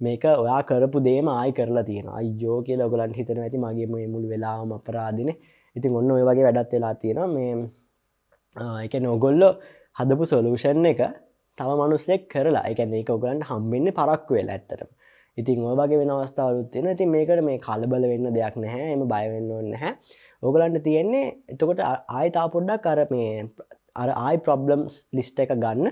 මේක ඔයා කරපු දේම ආයි කරලා තියෙන අයෝ කියල ඔගලන්ට හිතන ඇති මගේ මේ මුළු වෙලාම අපරාදින ඉතින් ඔන්න ඔය වගේ වැඩත් වෙලා තියෙන මේ එක නොගොල්ලො හදපු සොලූෂන් එක තම මනුස්සෙක් කරලා. එකැන එක ඔගලන්ට හම්බෙන්න පරක්කු වෙලා ඇත්තටම. ඉතින් ඔය වගේ වෙන අවස්ථාවලුත් තියෙන ඉතින් මේකට මේ කලබල වෙන්න දෙයක් නැහැ. එම බයවෙන්න ඕන්න හැ ඕගලන්ට තියෙන්නේ එතකොට ආයතා පොඩ්ඩක් කර මේ අර ආයි ප්‍රබ්ලම්ස් ලිස්ට එක ගන්න.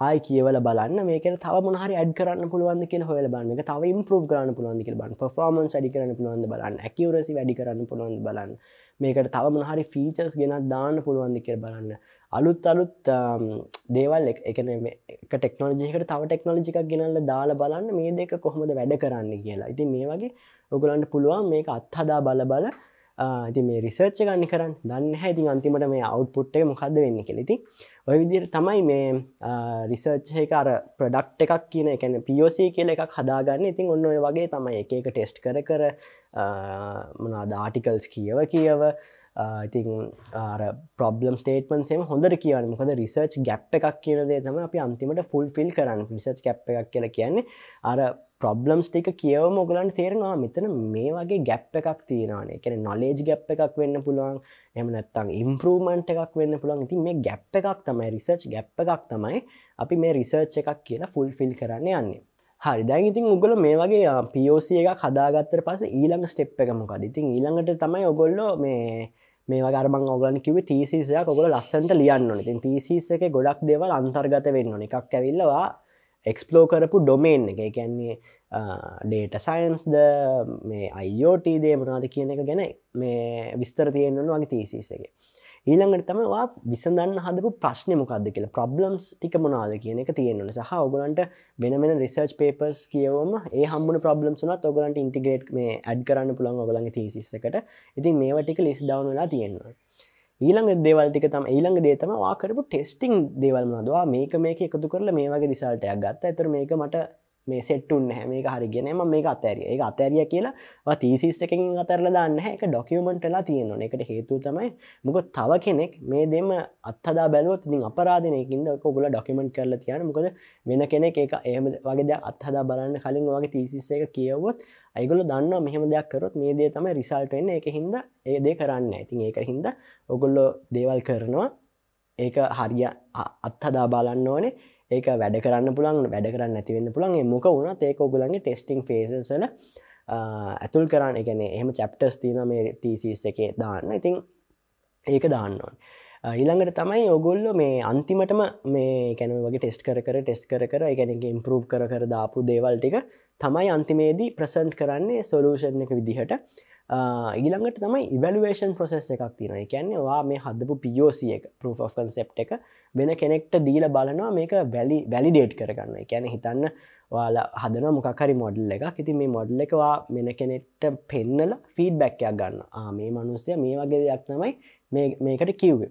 ආයි කියවල බලන්න. මේක තව මොහරි අඩ් කරන්න පුළුවන් කියල හොල බන්න එක තව ඉම්පරෝ් කරන්න පුළුවන් කියල බන්න පෆෝමන්ස් අඩි කරන්න පුළුවන් බලන්න. ඇකිවරසි වැඩි කරන්න පුළුවන් බලන්න. මේකට තව මොහරි ෆීචර්ස් ගෙනත් දාන්න පුළුවන් කියල බලන්න. අලුත් අලුත් um, දේවල් එකන එක ටෙක්නෝජිකට තව ටෙක්නෝජිකක් ගෙනල්ල දාලා බලන්න මේ දෙක කොහොමද වැඩ කරන්න කියලා. ඉති මේ වගේ ඔගලන්ට පුළුවන් මේක අත්හදා බල බල uh, ඉති මේ රිසර්ච් ගන්න කරන්න. දන්න හැති අන්තිමට මේ අවට්පුට් එක මොකක්ද වෙන්න කෙලෙති ඔය විදිර තමයි මේ uh, රිසර්ච්චයක අර ප්‍රඩක්් එකක් කියන එකැන පියෝසි කියල එකක් හදාගන්න. ඉතින් ඔන්න ඔය වගේ තමයි එක එක ටෙස්ට් කර කර uh, මනාද ආටිකල්ස් කියව කියව ඉතින් ප්‍රබ්ලම් ස්ටේටමන්සේම හොඳට කියවන මොකද රිසර්ච් ගැප් එකක් කියනදේ තම අපි අන්තිමට ෆුල් ෆිල් කරන්න. රිසර්ච් කැප් එකක් කියල කියන්නේ අර ප්‍රබ්ලම්ස් ටික කියව මොගලන්ට තේරෙනවා මෙතන මේ වගේ ගැප් එකක් තියෙනවානේ. කෙන නොලේජ් ගැප් එකක් වෙන්න පුළුවන්. එම නැත්තං ඉම්පරූමන්ට් එකක් වෙන්න පුළුවන්. ඉතින් මේ ගැප් එකක් තමයි රිසර්ච් ගැප් එකක් තමයි අපි මේ රිසර්ච් එකක් කියලා ෆුල් ෆිල් කරන්න යන්නේ. හරි. දැන් ඉතින් උගල මේ වගේ uh, පියෝස එක කදාගත්තර පස ඊළඟ ස්ටෙප් එක මොකද ඉතින් ඊළඟට තමයි ඔගොල්ලෝ මේ මේ වගරමං ඔගලන් කිව තිසිසයක් ඔගල ලස්සන්ට ලියන්න ඕන. තින් තිසිස එක ගොඩක් දෙවල් අන්තර්ගත වෙන්න ඕන. එකක් ඇවිල්ලවා එක්ස්පලෝ කරපු ඩොමේන් එක. කියන්නේ ඩේට සයින්ස්ද මේ අයිෝට දේ මනාද කියන එක ගැන මේ විස්තර තියෙන්න්නු වගේ තිසිස එක. ඊළඟට තමවා විසඳන්න හදපු ප්‍රශ්නය මොකක්ද කියලා. ප්‍රබ්ලම්ස් ටික මොනාද කියන එක තියෙනවන සහ ඔගලන්ට වෙනමෙන රිසර්ච් පේපර්ස් කියවම ඒ හම්බන ප්‍රබ්ලම් සුනත් ඔගලන්ට ඉන්ටිගේට් මේ ඇඩ් කරන්න පුළන් ඔගලගේ තිසිස්සකට ඉතින් මේවටික ලිස් ඩවන්ලා තියෙනවා. ඊළඟ දේවල්ටික තම ඊළඟ දේතම වාකරපු ටෙස්ටිං දේවල්මදවා මේක මේක එකතු කරල මේ වගේ රිසල්ටයක් ගත්ත. ඇතර මේක මට මේ සෙට්ටුන් හැ මේක හරිගෙනම මේක අතෑරිය. ඒ අතෑරිය කියලා තිසිස් එකින් අතරල දන්න එක ඩොකියමෙන්ට්ලා තියෙනවා එකට හේතු තමයි මොක තව කෙනෙක් මේ දෙම අත්හදා බැලුවත් ඉතින් අපරාධනයකින්ද කොගුල ඩොකිමෙන්ට් කරලා තියන මොකද වෙන කෙනෙක් එක එහම වගේ අත්හදා බලන්න කලින් වගේ තිසිස්ස එක කියවොත් අයිගොල දන්න මෙහම දෙයක් කරොත් මේ දේ තමයි රිසල්ටෙන්න එක හින්ද ඒ දේ කරන්න ඉතින් ඒක හින්ද ඔගොල්ලෝ දේවල් කරනවා. ඒක හරිය අත්හදා බලන්න ඕනේ. ඒක වැඩ කරන්න පුළන් වැඩ කරන්න ඇතිවෙන්න පුළන්ගේ මොක වුණ ඒක ඔගුලන්ගේ ටෙස්ටිං ෆේසල ඇතුල් කරන්න. එකන එහම චප්ටස් තින මේ තිසිස් එක දාන්න. ඉතින් ඒක දාන්නවන් ඊළඟට තමයි ඔගොල්ල මේ අන්තිමටම මේ කැන වගේ ටෙස්ට කර කර ටෙස් කර කර එකැනගේ ඉම්පරූ් කර කර දාපු දේවල් ටික තමයි අන්තිමේදී ප්‍රසන්ට් කරන්නේ සොලූෂන් එක විදිහට. ඊළඟට තමයි ඉවලුවේෂන් ප්‍රසෙස් එකක් තියෙන කියන්නේ වා මේ හදපු පියෝසිය එක ප්‍රoof of concept එක වෙන කෙනෙක්ට දීල බලනවා මේක වැලි වැලිඩේට් කරගන්න. එකැන හිතන්න වාලා හදන මොකරි මොඩල් එක ඉති මේ මොඩල් එකවා මෙන කෙනෙක්ට පෙන්නල ෆීඩ්බැක්යක් ගන්න මේ මනුස්සය මේ වගේ දෙයක් තමයි මේකට කිව්වේ.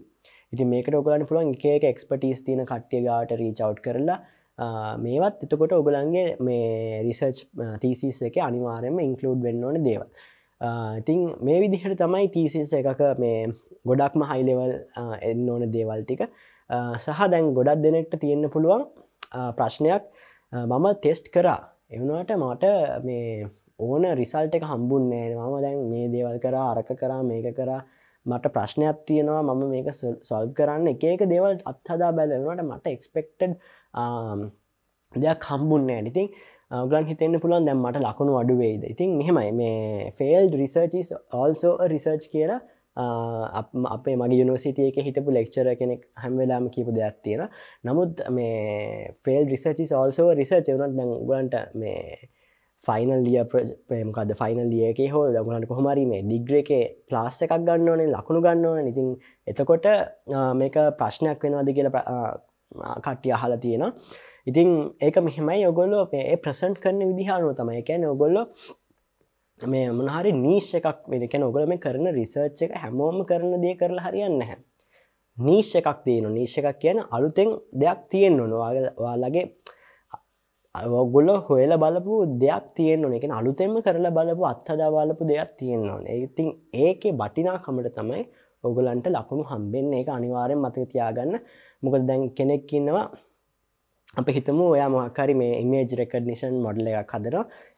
ඉති මේකට ඔගලන්න පුළුවන් එක එක්ස්පටස් තියන කට්ටිය ගාට රීචව් කරලා මේවත් එතකොට ඔගලන්ගේ මේ රිසර්ච් තීසිස් එක අනිවාරයම ඉන්කලුඩ් වෙන්න ඕන දේවල්. ඉතිං මේ විදිහට තමයි තීසිස එකක මේ ගොඩක්ම හයිලෙවල් එන්න ඕන දේවල් ටික. සහ දැන් ගොඩක් දෙනෙක්ට තියෙන්න්න පුළුවන් ප්‍රශ්නයක්. මම ටෙස්ට් කරා. එවුණට මට මේ ඕන රිසල්ට එක හම්බුන්නේ මම දැන් මේ දේවල් කරා අරක කරා මේක කරා. මට ප්‍රශ්නයක් තියෙනවා. මම මේක සොල්් කරන්න එකක දේවල් අත්හදා බැලවනට මට එක්ස්පෙක්ටඩ් දෙයක් හම්බුන්නේ ඇනිතින් ගලන් හිතෙන්න්න පුළුවන් දැම් මට ලකුණු අඩුවේද ඉතින් මෙහෙමයි. මේ ෆෙල් රිසර්චස් ඔල්සෝ රිසර්ච් කියලා අපේ මගේ යුනිසිටියක හිටපු ලෙක්චර කෙනෙක් හැම්වෙලාම කියපු දෙයක් තියෙන නමුත් මේ ෆෙල් රිසර්චි සෝල්සෝ රිසර්ච් වනත් දැන් ගලන්ට මේ ෆයිනල් ලිය ප්‍රේමකද ෆයිනල් ලියක හෝ දගුණට කොහමරි මේ ඩිග්‍ර එක ප්ලාස් එකක් ගන්න ඕනේ ලකුණු ගන්න ඕන. ඉතින් එතකොට මේක ප්‍රශ්නයක් වෙනවාද කියල කට්ටිය අහලා තියෙන ඉතින් ඒක මෙහෙමයි ඔගොල්ලෝ ඒ ප්‍රසන්ට් කරන විදිහානුව තමයි. එකැන ඔගොල්ලො මේ මනහරි නීශ් එකක් වෙනක ඔගොල මේ කරන රිසර්ච් එක හැමෝම කරන දේ කරලා හරියන්න හැ නීශ් එකක් තියෙන නීශ එකක් කියන අලුතෙන් දෙයක් තියෙන්න්න නොවාලගේ ඔගොල්ල හොයල බලපු දෙයක් තියෙන්න්න එක අලුතෙම කරලා බලපු අත්හදා බලපු දෙයක් තියෙන්න්න ඕන. ඉතින් ඒක බටිනාකමට තමයි ඔගලන්ට ලකුණු හම්බෙන් ඒක අනිවාරයෙන් මතක තියාගන්න. මොකද දැන් කෙනෙක්කින්නවා අප හිතමු ඔයා මොහකරි මේ ඉමේජ් රෙකඩනිෂන් මොඩල එකක් හදර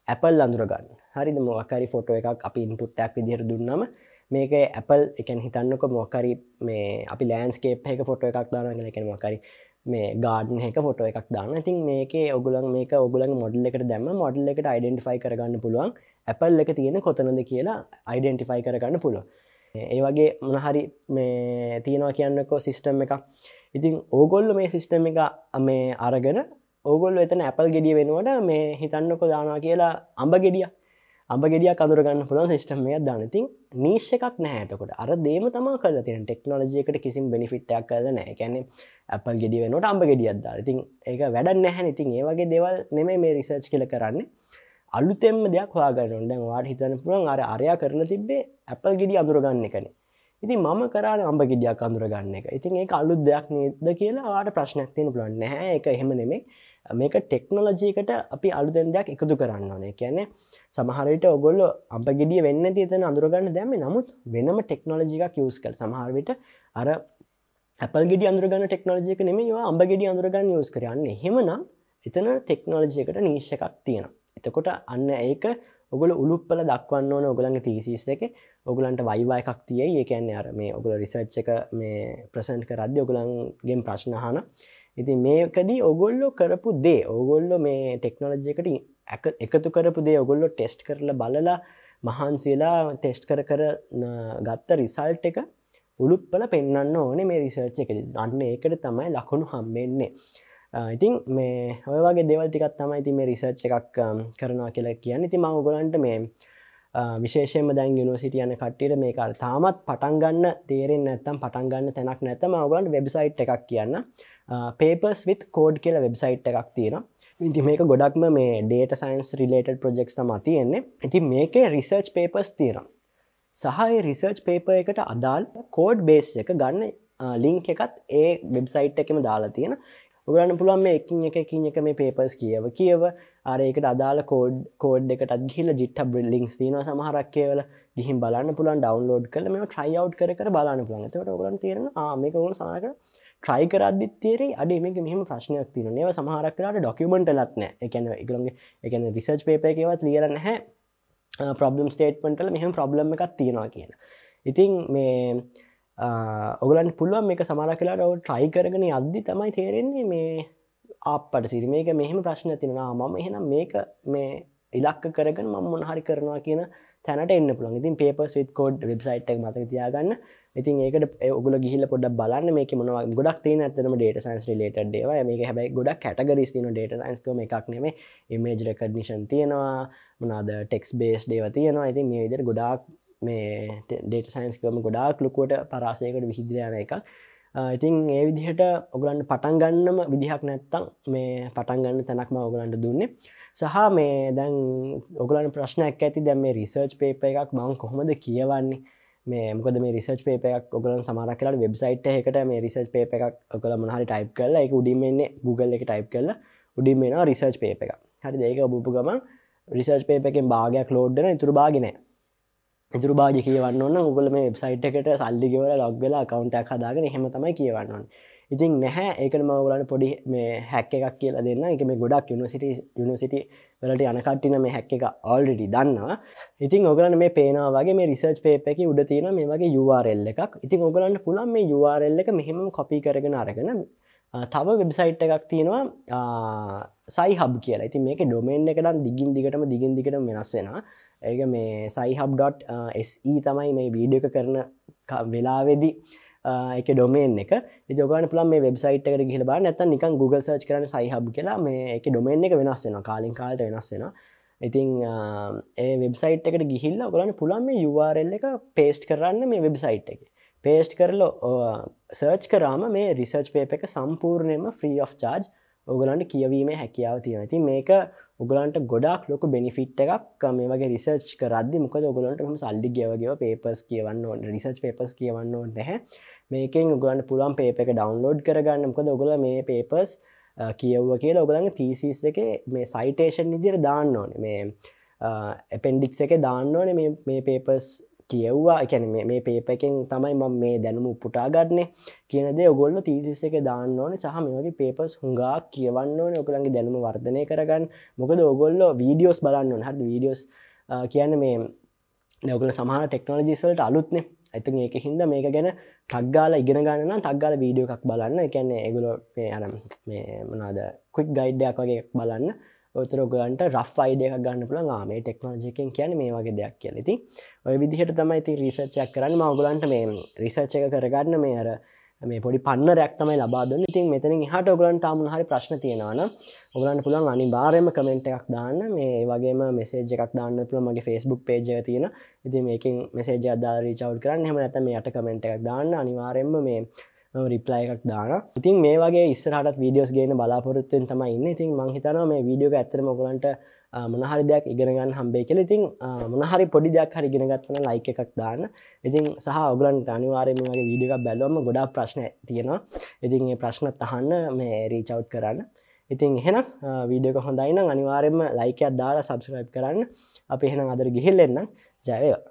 ඇපල් අඳුරගන්න හරිද? මොකරි ෆොටෝ එකක් අපි ඉන්පුට්ටක් විදිර දුන්නම මේක ඇපල් එකන් හිතන්නක මොකරි මේ අපි ලෑන්ස්කේප් එක ෆොටෝ එකක් දානගෙන එකෙන මොකරි මේ ගාඩන් එක ෆොට එකක් දාන්න ඉතින් මේක ඔගුලන් මේක ඔගුලන් මොඩල් එකට දැම මොඩල් එකට අයිඩෙන්ටිෆයි කරගන්න පුළුවන් ඇපල් එක තියෙන කොතනද කියලා අයිඩෙන්ටිෆයි කරගන්න පුළුව ඒ වගේ මොනහරි මේ තියෙනවා කියන්නකෝ සිිස්ටම් එක ඉතින් ඕගොල්ල මේ සිිස්ටම් එක මේ අරගෙන ඕගොල් එතන ඇපල් ගෙඩිය වෙනුවට මේ හිතන්නකො දානවා කියලා අඹ ගෙඩිය අඹ ගෙඩිය කදුරගන්න පුළන් සිස්ටම එක දනතින් නීශ එකක් නෑතකොට අර දේම තම කල තින ටෙක්නෝජයකට කිසිම් බෙනිෆිට්ටක් කල නෑ කැනෙ අපල් ගෙඩිය වෙනට අඹ ගෙඩියද්දා ඉතින් ඒක වැඩ නැහැ. ඉතින් ඒවගේ දෙවල් නෙමේ මේ රිසර්ච් කල කරන්නේ. අලුතෙම දෙයක් හවාගන්න දැන් වාට හිතන පුළන් අර අරයා කරන තිබේ ඇපල් ගෙඩි අඳුරගන්න එකන. ඉතින් මම කරන අම්ඹ ගෙඩියක් අඳුරගන්න එක? ඉතින් ඒ අලුත් දෙයක් නේද කියලා වාට ප්‍රශ්නයක් තියෙන පුළන් නැහැ එක එහෙම නෙමේ මේක ටෙක්නොලජීකට අපි අලුතෙන් දෙයක් එකතු කරන්න ඕනේ. කියන්නේ සමහරට ඔගොල්ල අම්ප ගෙඩිය වෙන්න තියතන අඳුරගන්න දැම නමුත් වෙනම ටෙක්නොලජිකක් යස් කල් සමහරවිට අර අපල් ගෙඩි අඳුරගන්න ටෙක්නෝජයක නෙම වා අම්බ ගෙඩි අඳුරගන්න යස් කරන්න හෙමනම් එතන ටෙක්නෝලජයකට නීශ්ෂ එකක් තියෙන එතකොට අන්න ඒක ඔගල උළුප්පල දක්වන්න ඕන ඔගලන්ගේ තීසිස් එක. ඔගලන්ට වයිවා එකක් තියයි. ඒ කියන්නේ අර මේ ඔගල රිසර්ච් එක මේ ප්‍රසන්ට් කරද්‍ය ඔගලන්ගෙන් ප්‍රශ්නහන ඉති මේකදී ඔගොල්ලො කරපු දේ ඔගොල්ලො මේ ටෙක්නොලජයකට එකතු කරපු දේ ඔගොල්ලො ටෙස්ට් කරලා බලලා මහන්සේලා ටෙස්ට් කර කර ගත්ත රිසල්ට් එක උළුප්පල පෙන්න්න ඕනේ මේ රිසර්ච් එක අන්න ඒකට තමයි ලකුණු හම්බෙන්නේ. ඉතින් මේ ඔය වගේ දෙවල් ටිකත් තමයි ඉති මේ රිසර්ච් එකක් කරනවා කියලා කියන්න. ඉති මංගොලන්ට මේ විශේෂයම දැන් යුනිසිට යන කට්ටියට මේක තාමත් පටන්ගන්න තේරෙන් නැත්තම් පටන්ගන්න තැනක් නැතම ඔගලන්ට වෙබ්සයිට් එකක් කියන්න. පේපස් විත් කෝඩ් කියල වෙබ්සයිට් එකක් තියෙන ඉති මේක ගොඩක්ම මේ ඩේට සයින්ස් රිලේටඩ් ප්‍රජෙක්ස් තම තියෙන්නේ. ඉති මේක රිසර්ච් පේපස් තියෙන සහය රිසර්ච් පේප එකට අදාල් කෝඩ් බේස් එක ගන්න ලිංක එකත් ඒ වෙබ්සයිට් එකම දාලා තියෙන උගරන්න පුළුවන් මේ එකින් එක එකින් එක මේ පේපස් කියව කියව. අරයකට අදාල කෝඩ් කෝඩ් එකට ගිල ජිට බිල්ලිින්ස් තින සමහරක් කියවල. ගිහිම් බලන්න පුළන් ඩවන්ලෝඩ් කල මේ ට්‍රයිව් කර බලන්න පුළන් ට ගලන් තියෙන මේක ගුණ සනකට ට්‍රයි කරදදි තේරේ අඩ මේක මෙහම ප්‍රශ්නයක් තින නව සමහරක්කරට ඩොකමට ලත්න එකන එකළගේ එකන රිසර්ච් පේප එකවත් ලියරන්න හැ ප්‍රබ්ලම් ස්ටේට්මටල මෙහම ප්‍රබ්ලම් එකක් තියෙනවා කියන ඉතිං මේ ඔගලන් පුළුවන් මේක සමර කලාට ට්‍රයි කරගෙන අද්දි තමයි තේරෙන්නේ මේ අපට සිරි. මේක මෙහෙම ප්‍රශ්න තිනවා මම එහෙනම් මේක මේ ඉලක්ක කරගෙන මම මොනහරි කරනවා කියන තැනට එන්න පුළන් ඉතින් පේපස් විත් කෝඩ් වෙබ්සයිට් එක මතක තියාගන්න. ඉතින් ඒකට ඔගුල ගිහිල පොඩ බලන්න මේක මොනවා ගොඩක් තින ඇතම ඩේට සයින්ස් රිලේට ඩේව මේක හැබයි ගොඩක් කැටගරිස් තින ඩේට සයින්ස්කම එකක් නෙම ඉමේජ් රකඩනිෂන් තියෙනවා. මනාද ටෙක්ස් බේස් දේව තියෙනවා. ඉතින් මේ විදිර ගොඩක් මේ ඩේට සයින්ස්කම ගොඩාක් ලොකුවට පරාසයකට විහිදිරයන එකක්. ඉතින් ඒ විදිහට ඔගලන්ට පටන් ගන්නම විදිහක් නැත්තම් මේ පටන් ගන්න තැනක්ම ඔගලන්ට දුන්නේ. සහ මේ දැන් ඔගලන් ප්‍රශ්නයක් ඇති දැම් මේ රිසර්ච් පේප එකක් මං කොහොමද කියවන්නේ? මේ මොකද මේ රිසර්ච් පේප එකක් ඔගලන් සමරක් කරට වෙබ්සයිට් එකට මේ රිසර්ච් පේප එකක් ඔකල මහරි ටයිප් කරලා එක උඩින්න්නේ Google එක ටයිප් කරලා උඩින් මෙෙන රිසර්ච් පේප එක හරි දෙක ඔබපු ගමන් රිසර්ච් පේප එකෙන් භාගයක් ලෝඩ්න ඉතුරු භාගෙනෑ ඉතුරු බාජ කියවන්න ඕන්න උගල මේ වෙබ්සයිට් එකට සල්ලිගවල ලොග් වෙලා කවුන්ටක් හදාගෙන හෙම තමයි කියවන්නන්න ඉතින් නැහැ. ඒකට මවලට පොඩි මේ හැක් එකක් කියලා දෙන්න එක මේ ගොඩක් යුනිසිට යුනිසිටි වලට යනකට්ටින මේ හැක් එක ඔල්ඩඩි දන්නවා. ඉතින් ඔගලන්න මේ පේනවා වගේ මේ රිසර්ච් පේප එක උඩ තියෙන මේ වගේ URL එකක්. ඉතින් ඔගලන්න පුළන් මේ URL එක මෙහෙම කොපි කරගෙන අරගෙන තව වෙබ්සයිට් එකක් තියෙනවා සයි හබ් කියලා. ඉති මේක ඩොමෙන් එකටම් දිගින් දිගටම දිගින් දිගට වෙනස් වෙන ඒක මේ සයිහබ්.se තමයි මේ වීඩියක කරන වෙලාවෙදි එක ඩොමේන් එක. ජෝගන පුළන් මේ වෙබ්සයිට් එකට ගහිල බා නැත නිකන් Google සර්ච් කරන සයිහබ් කියලා මේ එක ඩොමේන් එක වෙනස් වෙන කාලින් කාලට වෙනස් වෙන ඉතිං ඒ වෙබ්සයිට් එකට ගිහිල්ල ගලන්න පුළන් මේ URL එක පේස්ට් කරන්න මේ වෙබ්සයිට් එක. පේස්ට් කරල සර්ච් කරාම මේ රිසර්ච් පේප එක සම්පූර්ණයම ෆ්‍රී of චාර්ජ් ඔගලන්ට කියවීම හැකියාව තියෙන ති මේක උගලන්ට ගොඩක් ලොක බෙනිෆිට් එකක්. මේ වගේ රිසර්ච් කරදදි මොක ඔගලන්ට හම සල්ලි ගවගේ පේපස් කියවන්න ඕන්න රිසර්ච් පේපස් කියවන්න ඕන්න නැහැ. මේකෙන් උගලන්ට පුළන් පේප එක ඩවන්ලෝඩ් කරගන්න. මොකද ඔගල මේ පේපස් කියව්ව කියලා ඔගලන්න තීසිස් එක මේ සයිටේෂන් ඉදිර දාන්න ඕන. මේ එපෙන්ඩික්ස් එක දාන්න ඕන මේ පේපස් කියව්වා. එකැන මේ පේපකෙන් තමයි මම මේ දැනුම පුටාගන්න කියනද ඔගොල්ල තීසිස් එක දාන්න ඕන. සහ මේ වගේ පේපස් හුඟා කියවන්න ඕන. ඔකළන්ගේ දැනුම වර්ධනය කරගන්න. මොකද ඔගොල්ල වීඩියෝස් බලන්න හද වීඩියෝස් කියන්න මේ දෙවකල සමහ ටෙක්නෝජිස්වලට අලුත්නේ ඇතු ඒක හින්ද මේක ගැන ටක්ගාල ඉගෙන ගන්න තක්ගාල වීඩියෝ එකක් බලන්න. එකන්නේ එගුලො මේ අනම් මේ මනාද කුයික් ගයිඩ්ඩයක් වගේ බලන්න. ඔතර ඔගලන්ට රෆ් අයිඩයක් ගන්න පුළන් ආමේ ටෙක්නෝජයකෙන් කියන මේ වගේ දෙයක් කියලෙති ඔය විදිහට තමයි ති රිසර්චයක් කරන්න. මවගලන්ට මේ රිසර්ච් එක කරගන්න මේ අර මේ පොඩි පන්න රැක්තමයි ලබාදන්න ඉතින් මෙතනින් හට ඔගලන් තාමුණ හරි ප්‍රශ්න තියෙනවාන ඔගලන්ට පුළන් අනි බාරයම කමෙන්ට් එකක් දාන්න. මේ වගේම මෙසේජ් එකක් දාන්න පුළ මගේ ෆස්බුක් පේජ තියෙන. ඉති මේකින් මෙසේජ අදා රීචව් කරන්න. හම ඇත මේ යට කමෙන්ට් එකක් දාන්න. අනිවාරෙන්ම මේ රිප්ලයි එකක් දාන ඉතින් මේ වගේ ඉස්සරහට වීඩියෝස් ගේන බලාපොරත්තුවෙන් තමයි ඉන්න. ඉතින් මංහිතන මේ වීඩියෝ ඇතර මොකලන්ට මොනහරි දෙයක් ඉගෙනගන්න හම්බේ කෙල ඉතින් මොනහරි පොඩි දෙයක් හරි ගෙනගත්වන ලයික එකක් දාන්න. ඉතින් සහ ඔගලන්ට අනිවාරයම වගේ වීඩියක බැලුවම ගොඩා ප්‍රශ්න තියෙනවා. ඉතින් ඒ ප්‍රශ්න තහන්න මේ රීචව් කරන්න. ඉතින් එහෙන වීඩියක හොඳයින අනිවාරෙන්ම ලයිකයක් දාලා සබස්ක්‍රයිබ් කරන්න. අප එහෙනම් අදර ගිහිල්ලෙන්න්න ජයවා